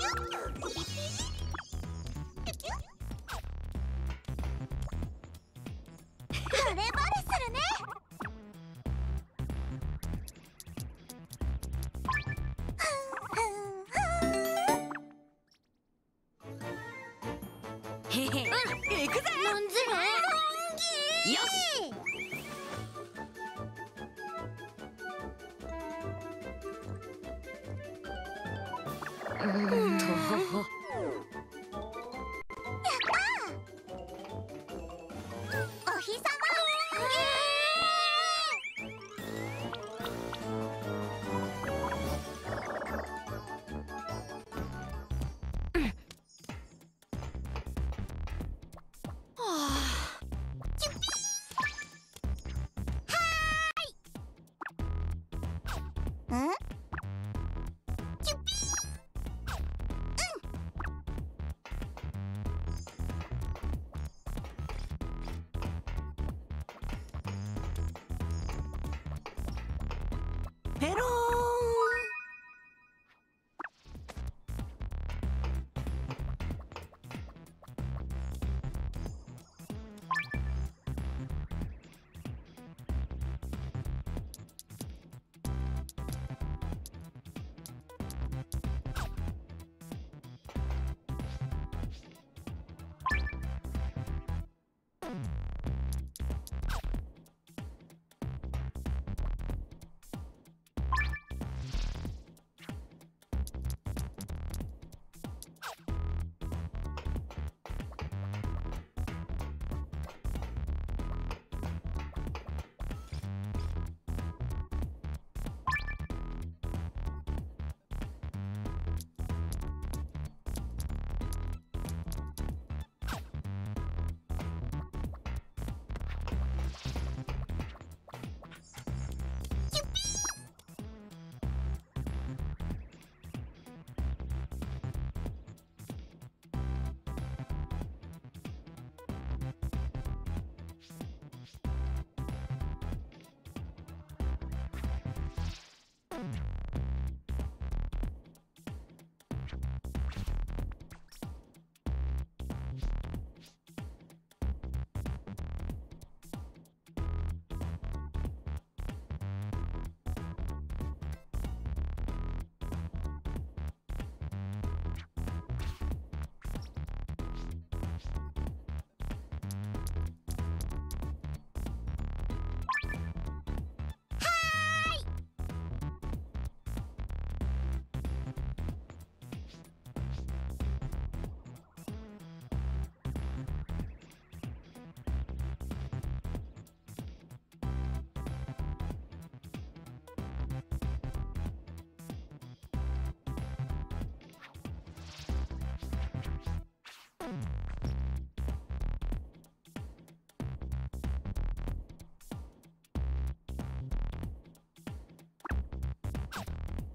よしん？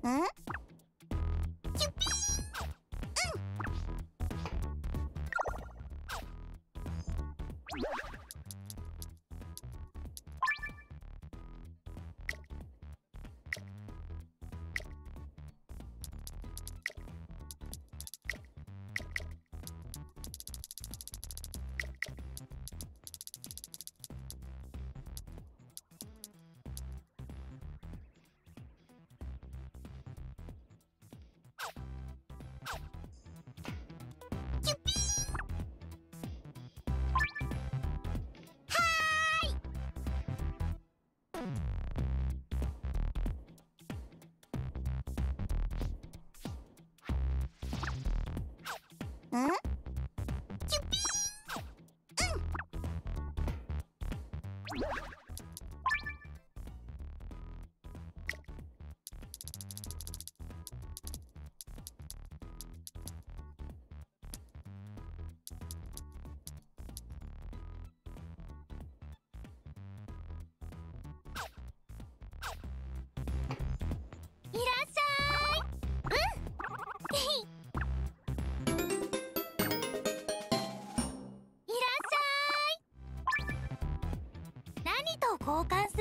ん？ん。キュピいらっしゃい。うん。交換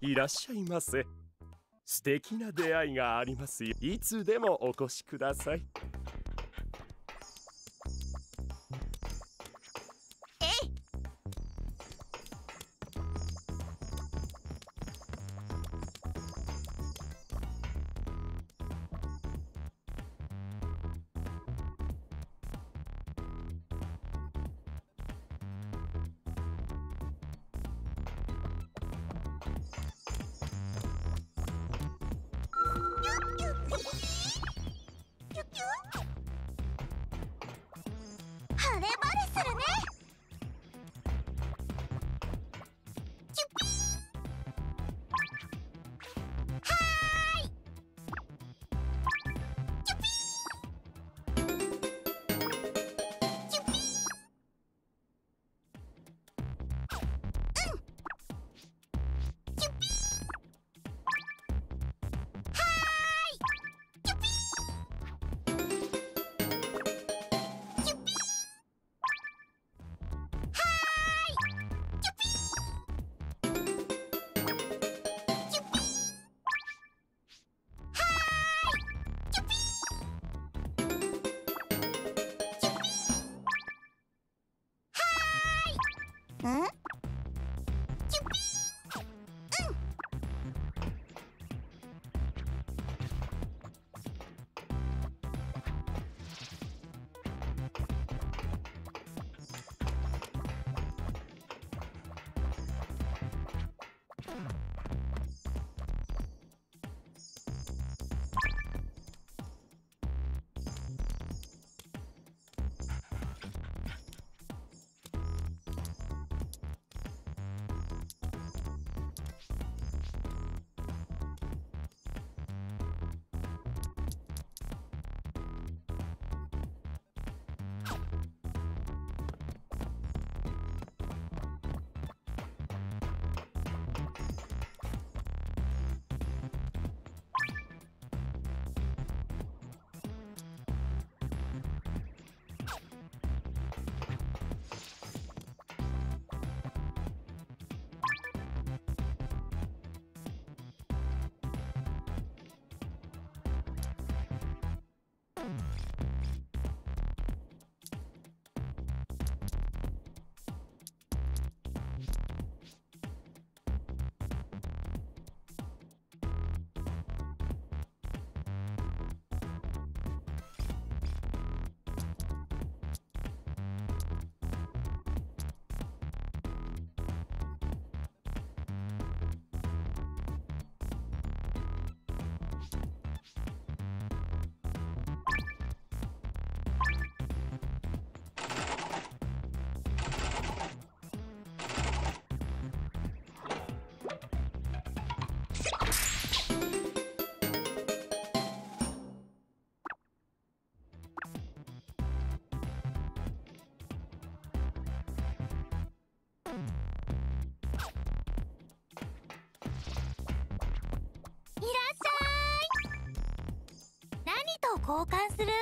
いらっしゃいませ。素敵な出会いがありますよ。いつでもお越しください。嗯？うん。交換する？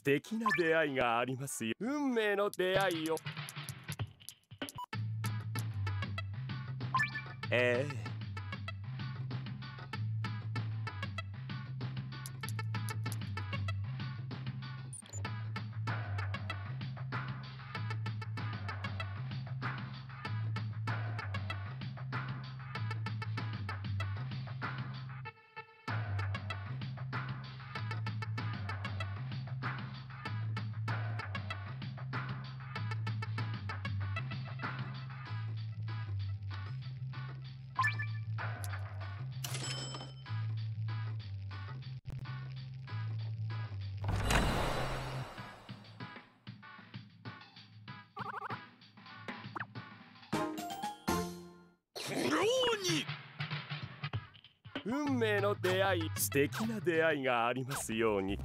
素敵な出会いがありますよ。運命の出会いを。ええ運命の出会い素敵な出会いがありますように。